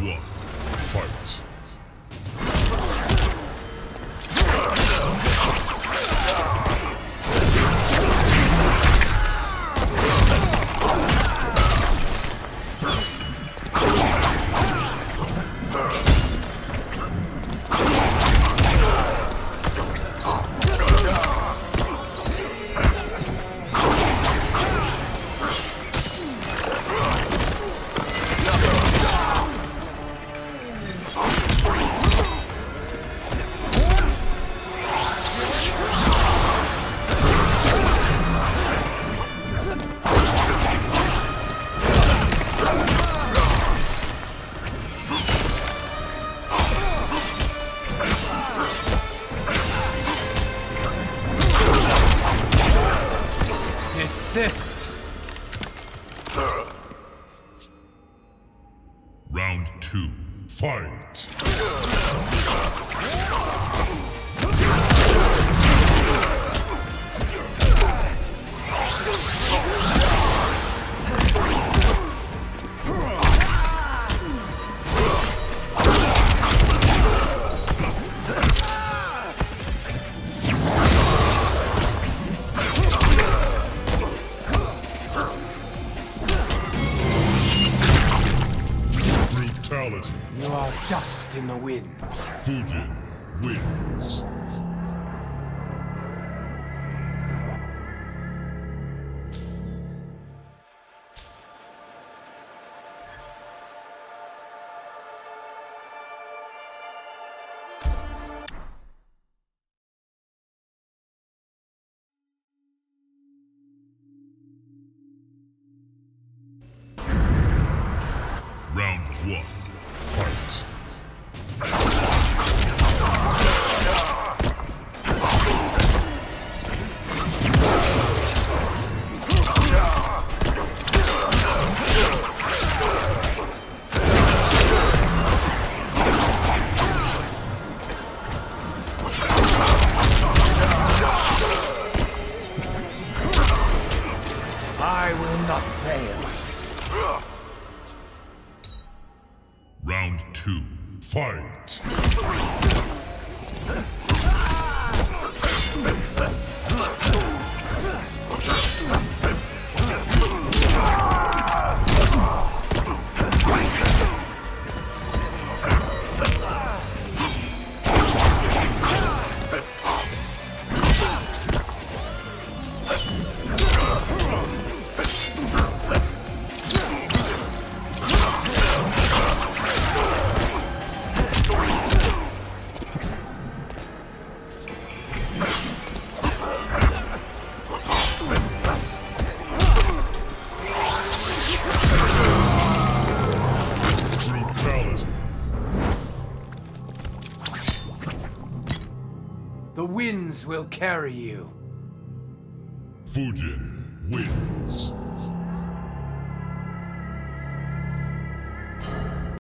One, fight. Desist! Round two. Fight. Dust in the wind. Fujin wins. Fight. I will not fail. Round two. Fight. The winds will carry you. Fujin wins.